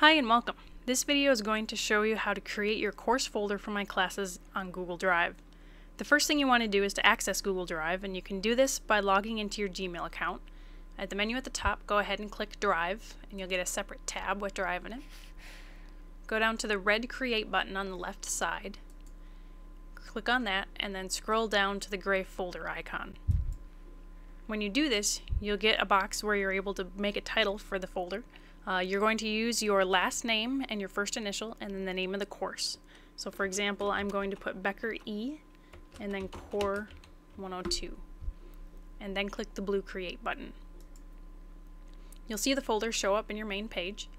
Hi and welcome. This video is going to show you how to create your course folder for my classes on Google Drive. The first thing you want to do is to access Google Drive and you can do this by logging into your Gmail account. At the menu at the top, go ahead and click Drive and you'll get a separate tab with Drive in it. Go down to the red Create button on the left side. Click on that and then scroll down to the gray folder icon. When you do this, you'll get a box where you're able to make a title for the folder. Uh, you're going to use your last name and your first initial and then the name of the course. So for example, I'm going to put Becker E and then Core 102 and then click the blue Create button. You'll see the folder show up in your main page.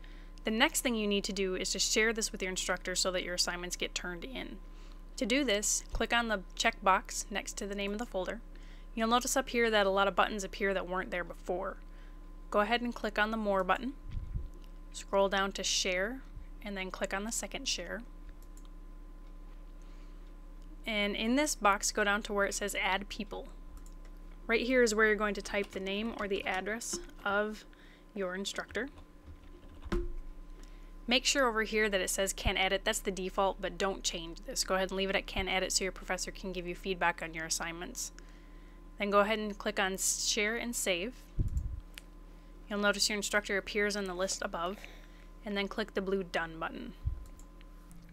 The next thing you need to do is to share this with your instructor so that your assignments get turned in. To do this, click on the checkbox next to the name of the folder. You'll notice up here that a lot of buttons appear that weren't there before. Go ahead and click on the More button Scroll down to share and then click on the second share. And in this box, go down to where it says add people. Right here is where you're going to type the name or the address of your instructor. Make sure over here that it says can edit. That's the default, but don't change this. Go ahead and leave it at can edit so your professor can give you feedback on your assignments. Then go ahead and click on share and save. You'll notice your instructor appears on the list above, and then click the blue Done button.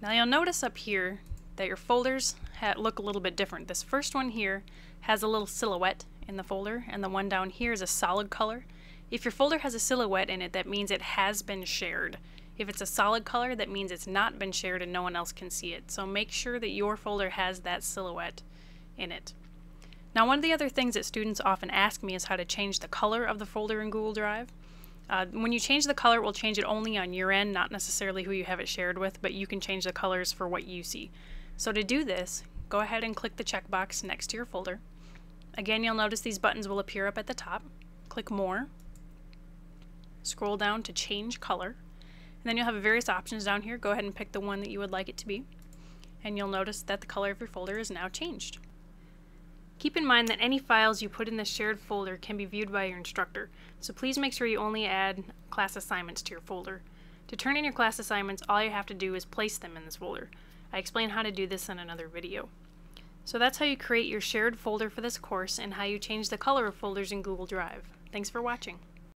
Now you'll notice up here that your folders look a little bit different. This first one here has a little silhouette in the folder, and the one down here is a solid color. If your folder has a silhouette in it, that means it has been shared. If it's a solid color, that means it's not been shared and no one else can see it. So make sure that your folder has that silhouette in it. Now one of the other things that students often ask me is how to change the color of the folder in Google Drive. Uh, when you change the color, it will change it only on your end, not necessarily who you have it shared with, but you can change the colors for what you see. So to do this, go ahead and click the checkbox next to your folder. Again, you'll notice these buttons will appear up at the top. Click More. Scroll down to Change Color. And then you'll have various options down here. Go ahead and pick the one that you would like it to be. And you'll notice that the color of your folder is now changed. Keep in mind that any files you put in the shared folder can be viewed by your instructor, so please make sure you only add class assignments to your folder. To turn in your class assignments, all you have to do is place them in this folder. I explain how to do this in another video. So that's how you create your shared folder for this course and how you change the color of folders in Google Drive. Thanks for watching.